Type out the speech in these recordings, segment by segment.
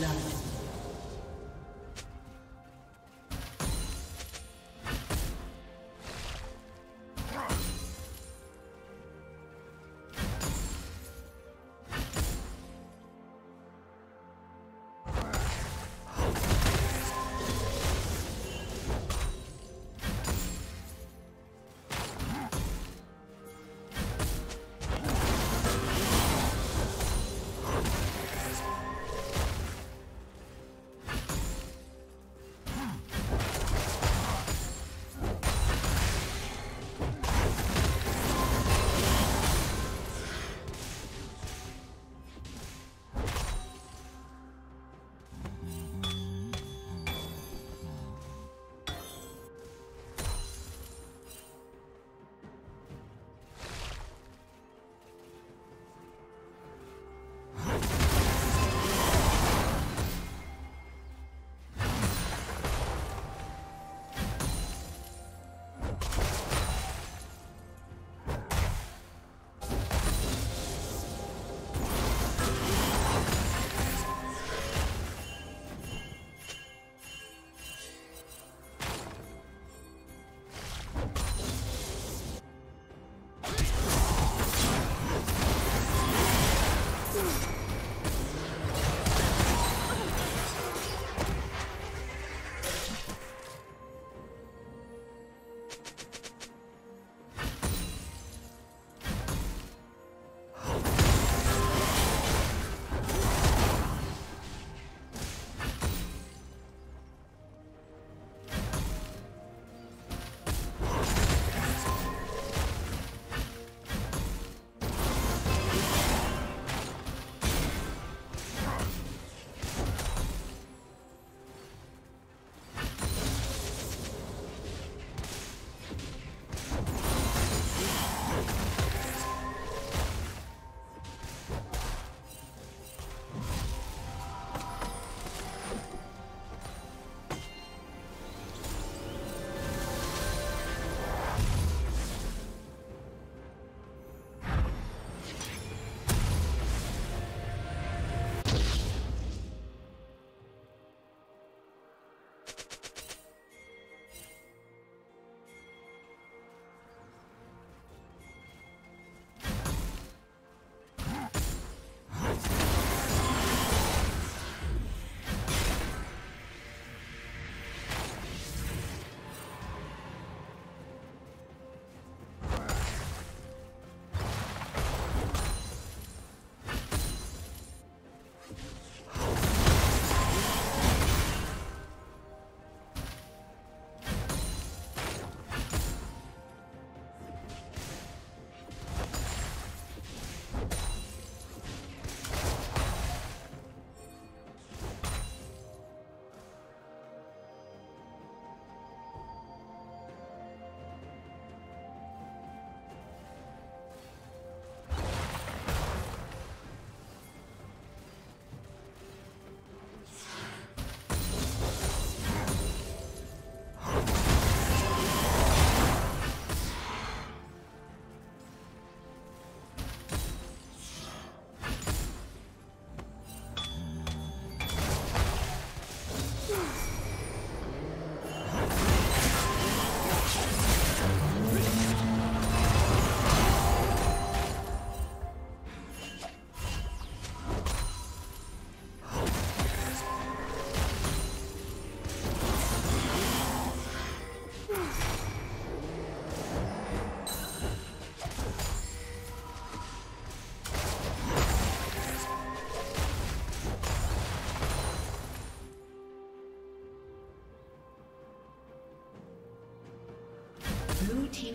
First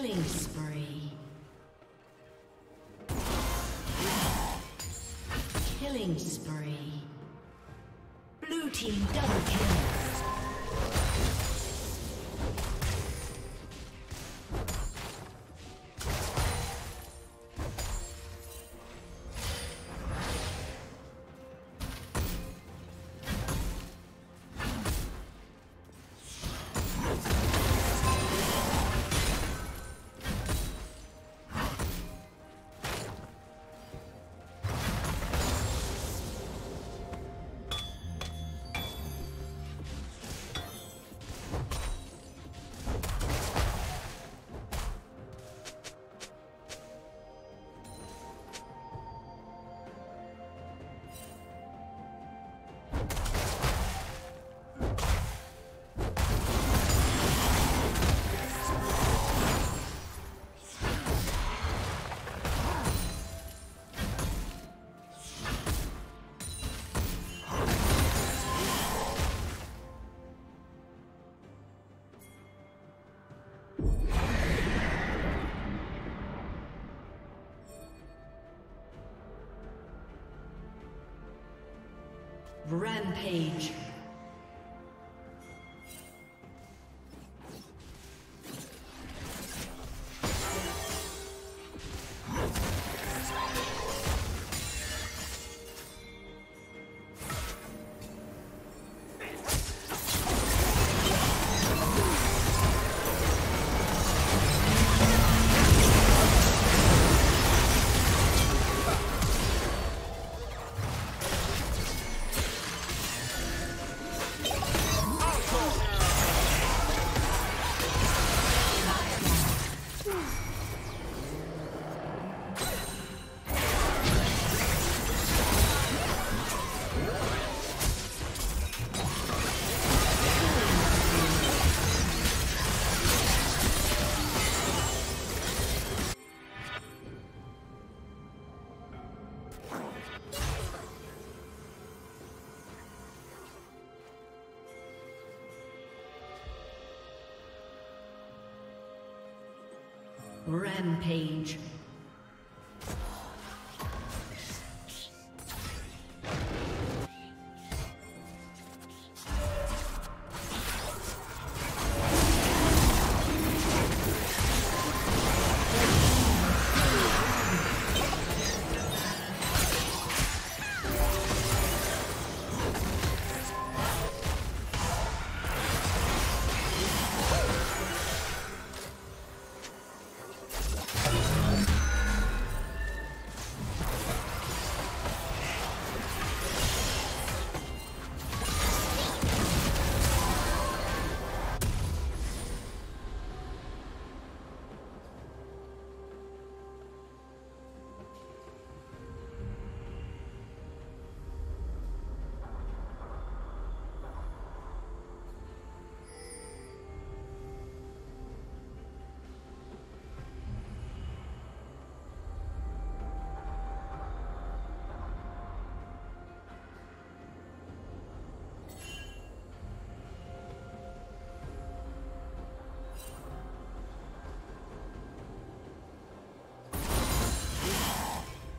Killing spree. Killing spree. Blue team double kill. Rampage. Rampage.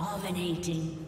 Dominating.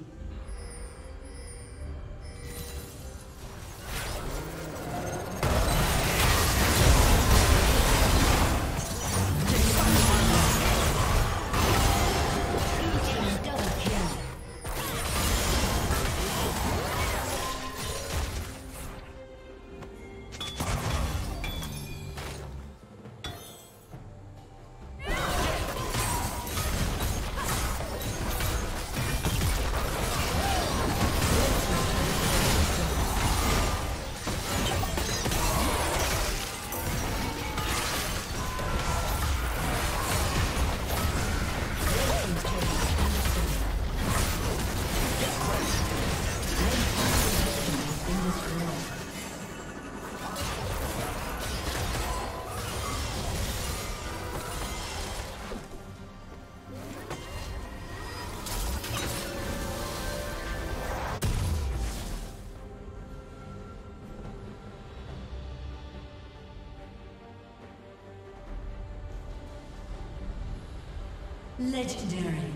Legendary.